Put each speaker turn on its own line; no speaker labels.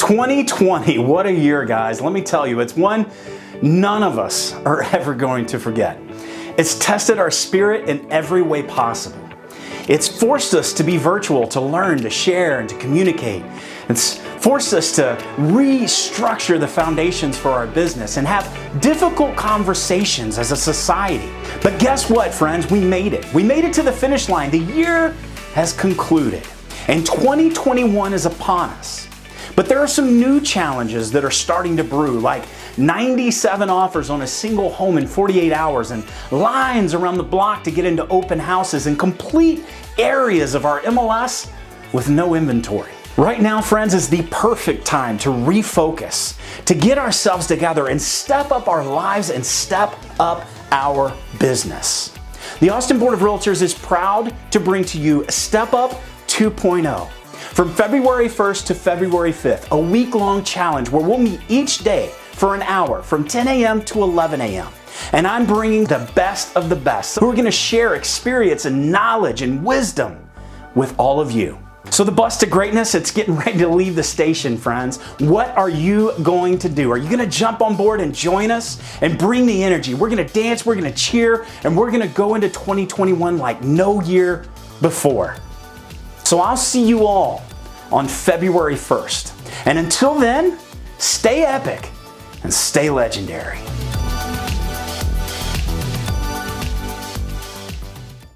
2020, what a year, guys. Let me tell you, it's one none of us are ever going to forget. It's tested our spirit in every way possible. It's forced us to be virtual, to learn, to share, and to communicate. It's forced us to restructure the foundations for our business and have difficult conversations as a society. But guess what, friends? We made it. We made it to the finish line. The year has concluded, and 2021 is upon us. But there are some new challenges that are starting to brew, like 97 offers on a single home in 48 hours, and lines around the block to get into open houses, and complete areas of our MLS with no inventory. Right now, friends, is the perfect time to refocus, to get ourselves together and step up our lives and step up our business. The Austin Board of Realtors is proud to bring to you Step Up 2.0. From February 1st to February 5th, a week long challenge where we'll meet each day for an hour from 10 a.m. to 11 a.m. And I'm bringing the best of the best who are going to share experience and knowledge and wisdom with all of you. So the bus to greatness, it's getting ready to leave the station, friends. What are you going to do? Are you going to jump on board and join us and bring the energy? We're going to dance, we're going to cheer, and we're going to go into 2021 like no year before. So I'll see you all on February 1st. And until then, stay epic and stay legendary.